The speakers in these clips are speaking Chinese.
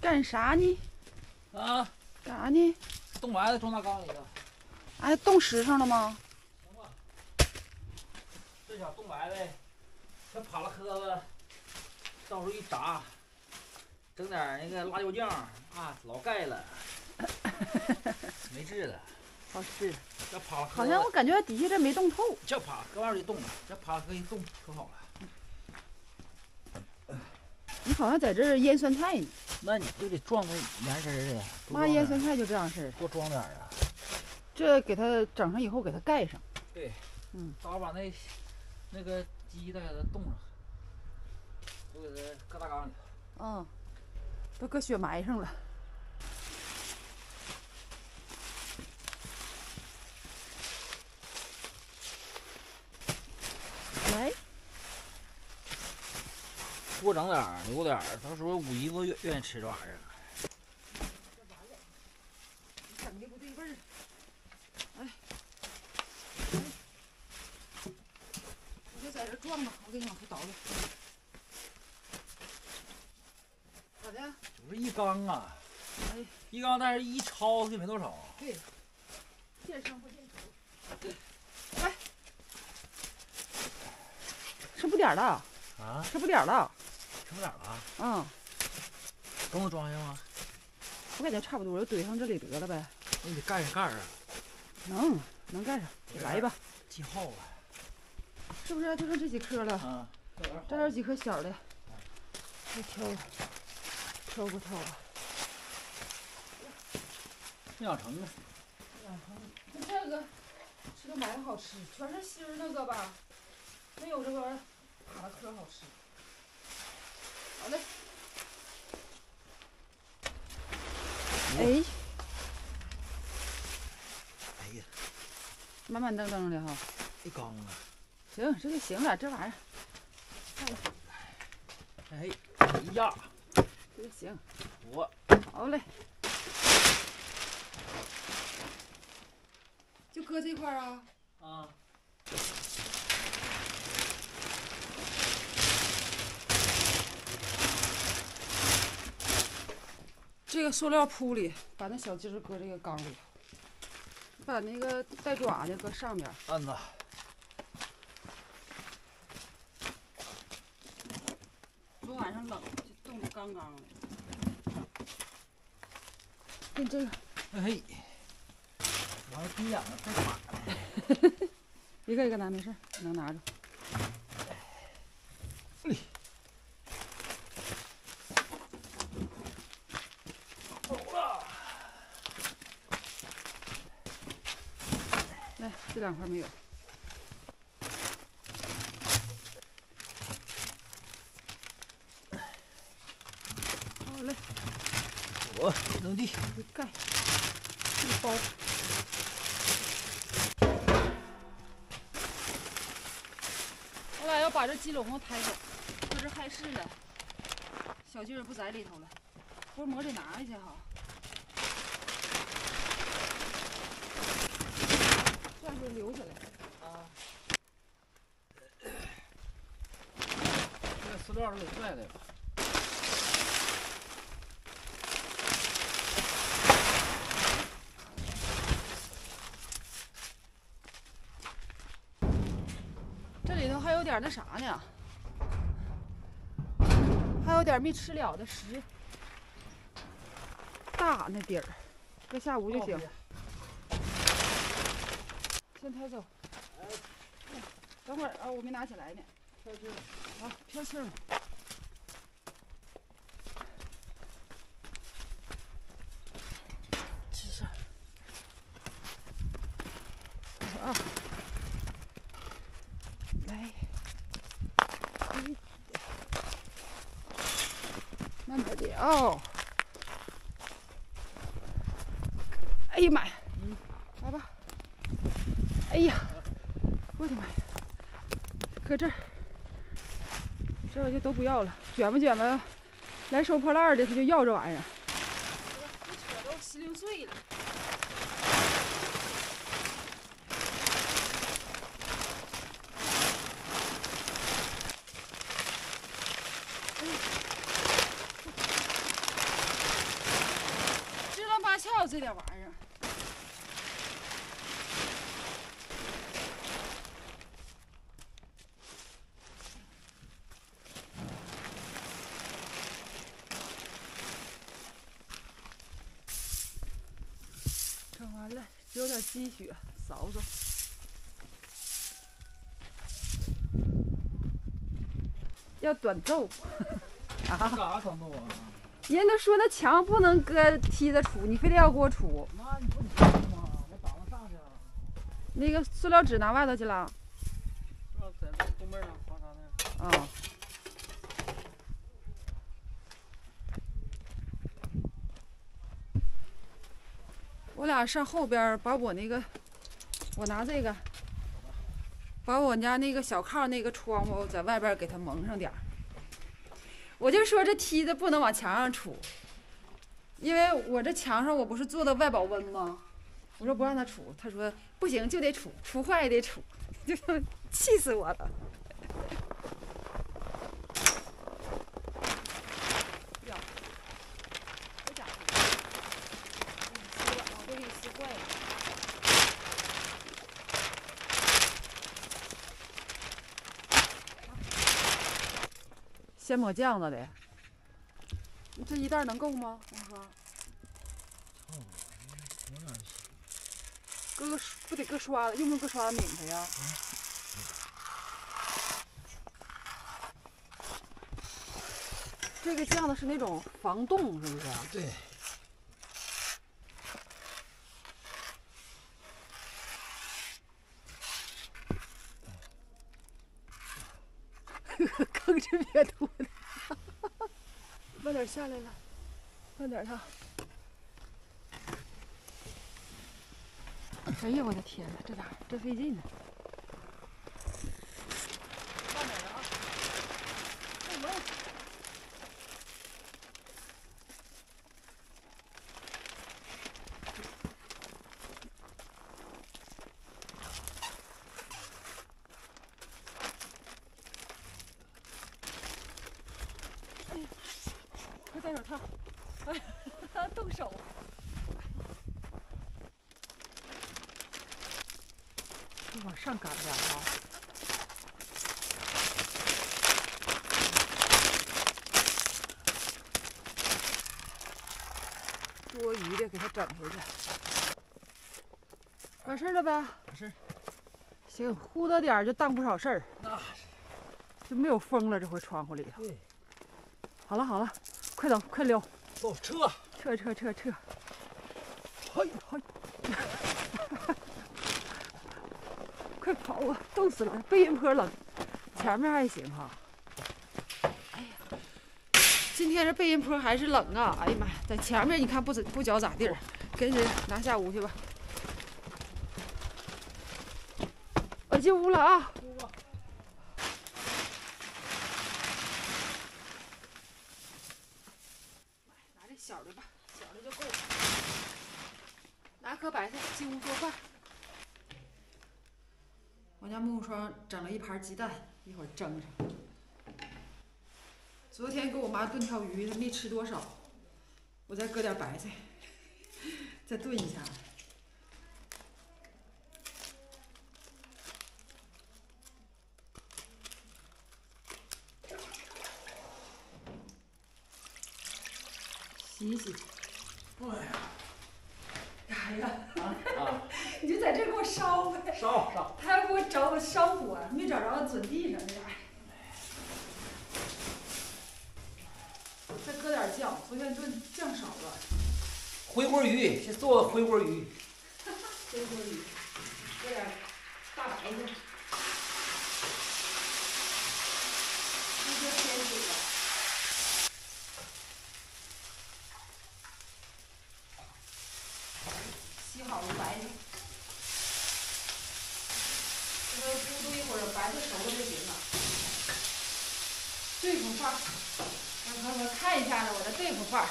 干啥呢？啊，干啥呢？冻白的装大缸里了。哎，冻实上了吗？行吧。这小冻白的，它扒拉壳子，到时候一炸，整点那个辣椒酱啊，老盖了，没治了。好吃。这扒拉壳子，好像我感觉底下这没冻透。这扒搁外边就冻了，这扒拉壳一冻可好了。你好像在这儿腌酸菜呢。那你就得装那严实的。妈腌酸菜就这样式儿，多装点啊。这给它整上以后给它盖上。对，嗯，到时候把那那个鸡再给它冻上，都给它搁大缸里。嗯，都搁雪埋上了。来，多整点儿，留点儿，到时候五姨夫愿愿意吃这玩意儿。整的不对味儿。哎，你就在这转吧，我给你往出倒倒。咋的？不是一缸啊，哎，一缸，但是一抄就没多少。对，见生不见熟。来，吃不点儿了，啊，吃不点儿了。吃不点儿了啊？嗯，都能装下吗？我感觉差不多，就怼上这里得了呗。那你得盖上盖儿啊，能，能盖上，你来吧。记号啊。是不是？就剩这几颗了。啊，这有几颗小的，再挑挑不挑啊？没养成啊。就这个吃个买的好吃，全是芯儿那个吧，没有这个扒拉壳好吃。好嘞。哎，哎呀，慢慢蹬蹬的哈。一缸啊！行，这就行了，这玩意儿哎，哎呀这就行。我好嘞。就搁这块儿啊？啊，这个塑料铺里，把那小鸡儿搁这个缸里头，把那个带爪的搁上面。案子昨晚上冷，就冻得刚刚的。跟这个哎，我还闭眼了太惨了。一个一个拿，没事，能拿着。这两块没有。好嘞，我扔地。一盖，一包。我俩要把这鸡笼子抬走，搁这害事了。小鸡儿不在里头了，活馍得拿下去哈。留下来。啊。这塑料都给拽来吧。这里头还有点那啥呢，还有点没吃了的食，大那底儿，搁下屋就行。先抬走。哎等会儿啊，我没拿起来呢。飘气儿。啊，飘气儿了。吃上。啊。来。哎慢点点哦。哎呀妈呀！哎呀，我的妈呀！搁这儿，这我就都不要了，卷吧卷吧，来收破烂的他就要这玩意儿。这扯都稀零碎了。有这点玩意儿。整完了，有点积雪，扫扫。要短揍干啥程度啊？人都说那墙不能搁梯子杵，你非得要给我杵。那你吗？我打算上去了。那个塑料纸拿外头去了。要在东边上花啥呢？啊。我俩上后边把我那个，我拿这个，把我家那个小炕那个窗户在外边给它蒙上点儿。我就说这梯子不能往墙上杵，因为我这墙上我不是做的外保温吗？我说不让他杵，他说不行就得杵，杵坏也得杵，就气死我了。呀，这家伙，给你撕了，我都给你撕坏了。先抹酱子的，你这一袋能够吗？我说，搁个不得搁刷子，用不用搁刷子拧它呀？这个酱子是那种防冻，是不是？对。吭哧瘪肚的，慢点下来了，慢点它。哎呀，我的天哪，这咋这费劲呢？慢点的啊！哎呦快戴手套！哎呀，动手！再往上赶点啊！多余的给它整回去。完事儿了呗？完事儿。行，呼的点儿就当不少事儿，那就没有风了。这回窗户里头。对。好了好了，快走快溜，走撤。撤撤撤撤！嘿，嘿，快跑啊！冻死了，背阴坡冷，前面还行哈。哎呀，今天这背阴坡还是冷啊！哎呀妈呀，在前面你看不怎不脚咋地儿，跟着拿下屋去吧。我进屋了啊！拿这小的吧，小的就够了。拿颗白菜进屋做饭。整了一盘鸡蛋，一会儿蒸上。昨天给我妈炖条鱼，她没吃多少，我再搁点白菜，再炖一下。洗一洗。哎呀，干啥呀？啊，你就在这给我烧呗。烧烧。他要给我找个烧火，没找着准地上那点儿。再搁点酱，昨天炖酱少了。回锅鱼，先做个回锅鱼。回锅鱼，搁点大白菜。这就天水了。洗好了白菜。这个咕嘟一会儿，白菜熟了就行了。对付画，让朋友们看一下呢我的对付画，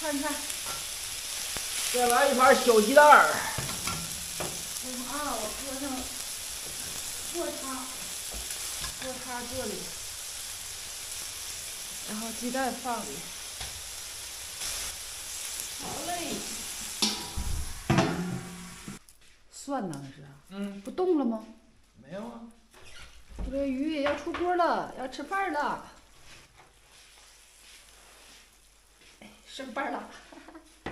看看。再来一盘小鸡蛋儿。啊，我搁上锅叉，锅叉这里，然后鸡蛋放里。好嘞。蒜呢？那是嗯，不动了吗？没有啊。这个鱼也要出锅了，要吃饭了。哎，升班了。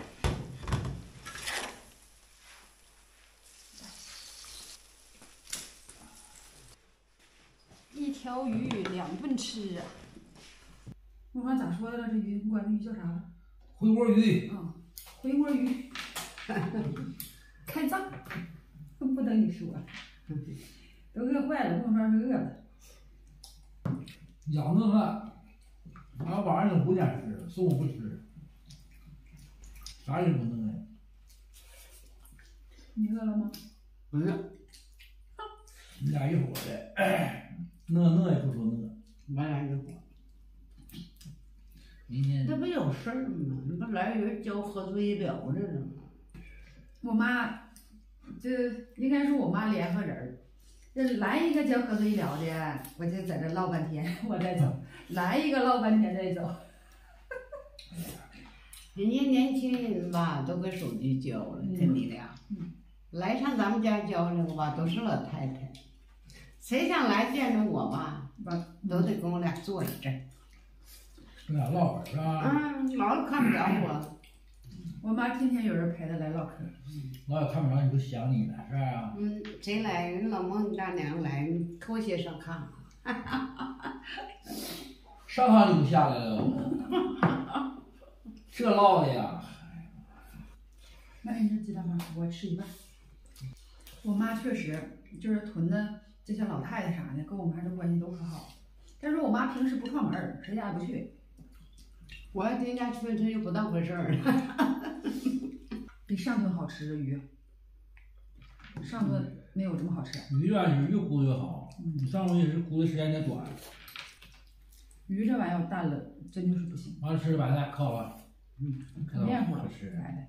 一条鱼两顿吃啊！我刚咋说的了？这鱼，你管这鱼叫啥了？回锅鱼，啊，回锅鱼，开脏，不等你说，都饿坏了，不能说是饿了。养着饭，俺晚上就不点吃，中午不吃，啥也不弄的。你饿了吗？不饿，你俩一伙的，那那也不说那，俺俩一伙，明天这不有事儿吗？你不来人交核酸医疗来了吗？我妈，这应该是我妈联合人儿。这来一个交核酸医疗的，我就在这唠半天，我再走；来一个唠半天再走。人家年轻人吧，都搁手机交了，嗯跟你俩嗯。来上咱们家交流吧，都是老太太。谁想来见着我吧，都得跟我俩坐一阵俩唠会儿是吧？嗯，老是看不着我。我妈天天有人陪她来唠嗑。老也看不着你，都想你了是吧？嗯，谁来？人老孟你大娘来，你拖鞋上炕。上炕就不下来了，这唠的呀，那你说鸡蛋吗我吃一半。我妈确实就是屯子这些老太太啥的，跟我们还是关系都可好。但是我妈平时不串门，谁家也不去。我要天天去，他就不当回事儿。比上顿好吃的鱼，上顿没有这么好吃。鱼啊，鱼越糊越好，你上回也是糊的时间有点短，鱼这玩意儿淡了，真就是不行，完了吃白菜可好了，嗯，可好面糊了好吃。来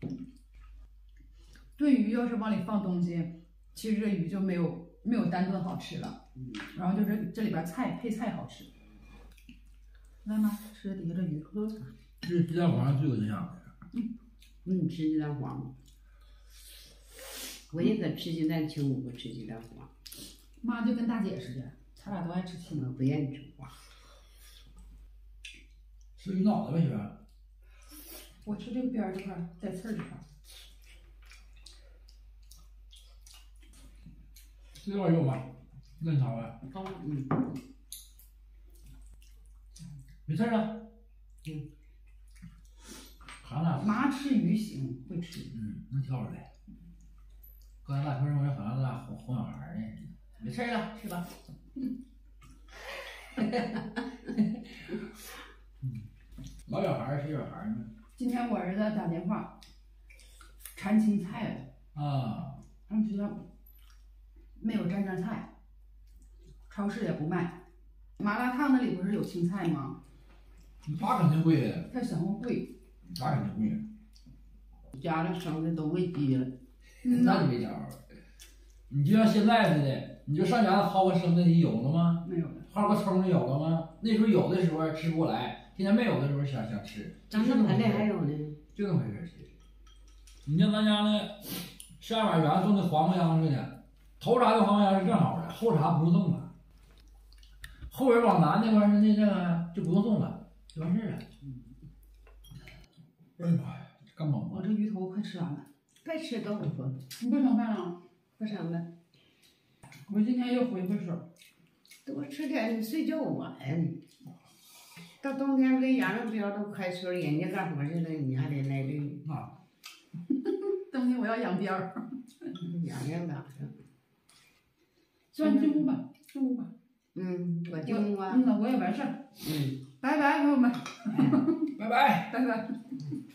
的。炖鱼要是往里放东西，其实这鱼就没有没有单顿好吃了。然后就是这里边菜配菜好吃。来妈，吃底下这鱼，喝。这鸡蛋黄最有营养的，嗯，吃鸡蛋黄。我也可吃鸡蛋清，我不吃鸡蛋黄，妈就跟大姐似的，他俩都爱吃青的。不愿意吃黄。吃鱼脑袋呗，媳妇儿。我吃这个边儿这块儿带刺儿这块儿。这块有吗？嫩炒的，高，嗯，没事儿啊。嗯。喊俩，妈吃鱼行，会吃。嗯，能挑出来。刚才大头认为好像俩哄哄小孩儿呢，没事儿了，吃吧？老小孩儿是小孩儿呢。今天我儿子打电话，馋青菜了，啊，他们学校没有蘸酱菜，超市也不卖。麻辣烫那里不是有青菜吗？那肯定贵的，他嫌我贵。那肯定贵。家里生的都喂鸡了，那你没招儿。你就像现在似的，你就上家薅个生的，你有了吗？没有了。薅个葱的有了吗？那时候有的时候吃不过来，现在没有的时候想想吃，咱那盆里还有呢。就那么回事儿。你像咱家那下边原来种的黄瓜秧似的，头茬的黄瓜秧是正好的，后茬不用动了，后边往南那块儿那那个就不用动了，就完事儿了。哎呀妈呀，干猛啊！我这鱼头快吃完了，别吃豆腐，你不盛饭了？不成了，我今天又回回手。多吃点，你睡觉晚。到冬天跟羊肉膘都开春，人家干活去了，你还得来这啊冬天我要养膘儿，养养咋的？钻进屋吧，进屋吧。嗯，我进屋啊。嗯呐，我也完事儿。嗯。拜拜，朋友们，拜拜。拜拜。